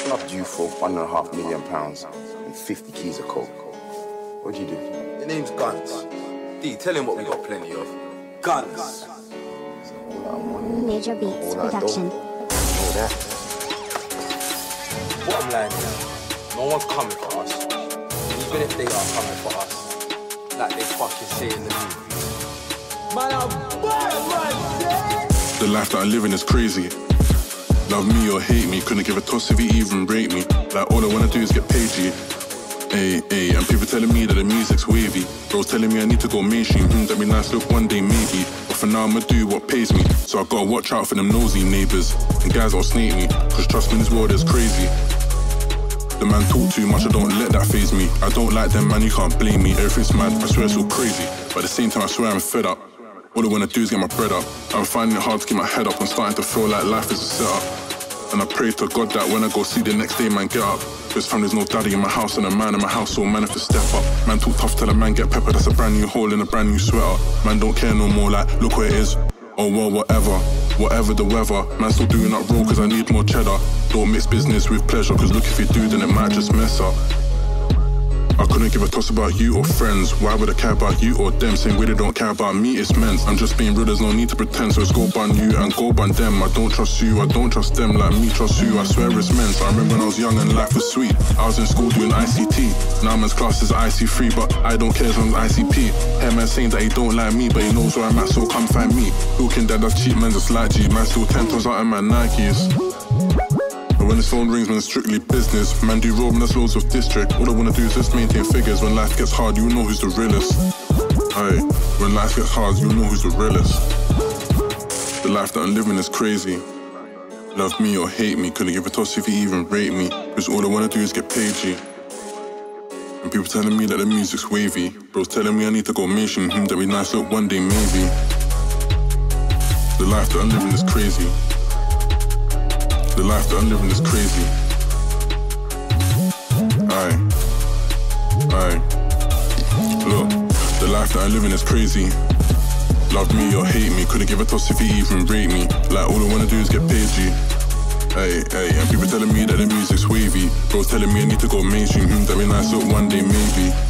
snubbed you for one and a half million pounds and 50 keys of coke. What'd you do? Your name's Guns. D, tell him what we got plenty of. Guns. Major Beats production. All that. Bottom line is, no one's coming for us. Even if they are coming for us, like they fucking say in the movies. Man, I'm bad, man, The life that I'm living is crazy. Love me or hate me, couldn't give a toss if you even rate me. Like all I wanna do is get paid, G. Hey, hey, and people telling me that the music's wavy. Bros telling me I need to go mainstream, hmm, that'd be nice, look one day maybe. But for now I'ma do what pays me. So I gotta watch out for them nosy neighbors. And guys don't snake me, cause trust me, this world is crazy. The man talk too much, I don't let that faze me. I don't like them, man, you can't blame me. Everything's mad, I swear it's all crazy. But at the same time, I swear I'm fed up. All I wanna do is get my bread up. I'm finding it hard to keep my head up. I'm starting to feel like life is a setup. And I pray to God that when I go see the next day, man, get up. Cause fam, there's no daddy in my house and a man in my house, so man, if to step up. Man, talk tough till a man get pepper, that's a brand new hole in a brand new sweater. Man, don't care no more, like, look where it is. Oh well, whatever, whatever the weather. Man, still doing that roll cause I need more cheddar. Don't mix business with pleasure, cause look, if you do, then it might just mess up. I couldn't give a toss about you or friends. Why would I care about you or them? Same way they don't care about me, it's men's. I'm just being real, there's no need to pretend. So it's go bun you and go bun them. I don't trust you, I don't trust them like me trust you. I swear it's men's. I remember when I was young and life was sweet. I was in school doing ICT. Now man's class is IC3, but I don't care as long as ICP. Hear man saying that he don't like me, but he knows where I'm at, so come find me. Looking that that's cheap, man, just like G. Man, still 10 toes out in my Nikes. When his phone rings, man, it's strictly business. Man, do man, that's loads of district. All I wanna do is just maintain figures. When life gets hard, you know who's the realest. Aye, when life gets hard, you know who's the realest. The life that I'm living is crazy. Love me or hate me, couldn't give a toss if you even rate me. Cause all I wanna do is get paid, G. And people telling me that the music's wavy. Bros telling me I need to go mission, hmm, that'd be nice, look, one day maybe. The life that I'm living is crazy. The life that I'm living is crazy. Aye. Aye. Look, the life that I'm living is crazy. Love me or hate me, couldn't give a toss if you even rate me. Like all I wanna do is get paid, G. Hey, hey, and people telling me that the music's wavy. Bros telling me I need to go mainstream, hmm, that'd be nice, look, one day maybe.